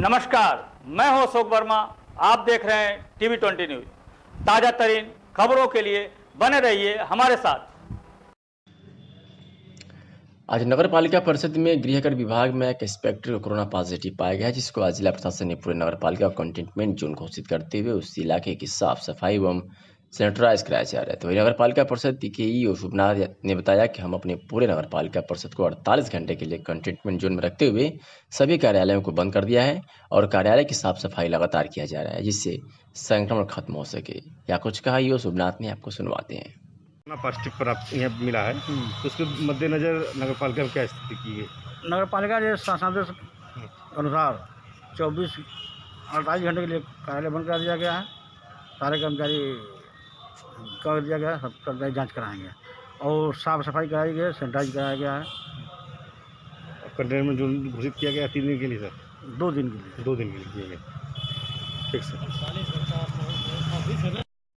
नमस्कार, मैं हूँ अशोक वर्मा, आप देख रहे हैं टीवी ट्वेंटी न्यूज़। ताज़ा तरीन खबरों के लिए बने रहिए हमारे साथ। आज नगर पालिका परिषद में गृहकर विभाग में एक इंस्पेक्टर कोरोना पॉजिटिव पाया गया जिसको आज जिला प्रशासन ने पूरे नगर पालिका कंटेनमेंट जोन घोषित करते हुए उस इलाके की साफ़ सफ़ाई एवं सैनिटाइज कराया जा रहा है। तो वही नगर पालिका परिषद के ई शुभनाथ ने बताया कि हम अपने पूरे नगर पालिका परिषद को 48 घंटे के लिए कंटेनमेंट जोन में रखते हुए सभी कार्यालयों को बंद कर दिया है और कार्यालय की साफ़ सफ़ाई लगातार किया जा रहा है जिससे संक्रमण खत्म हो सके। या कुछ कहा ई शुभनाथ ने आपको सुनवाते हैं। पॉजिटिव प्राप्त यहाँ मिला है। तो उसके मद्देनजर नगर पालिका में क्या स्थिति की है? नगर पालिका के शासनादेश अनुसार चौबीस अड़तालीस घंटे के लिए कार्यालय बंद करा दिया गया है। सारे कर्मचारी कर दिया गया सब कर दिया जाँच कराएँगे और साफ़ सफ़ाई कराई गई है सैनिटाइज कराया गया है। कंटेनमेंट जोन घोषित किया गया तीन दिन के लिए सर? दो दिन के लिए। दो दिन के लिए किया गया ठीक सर।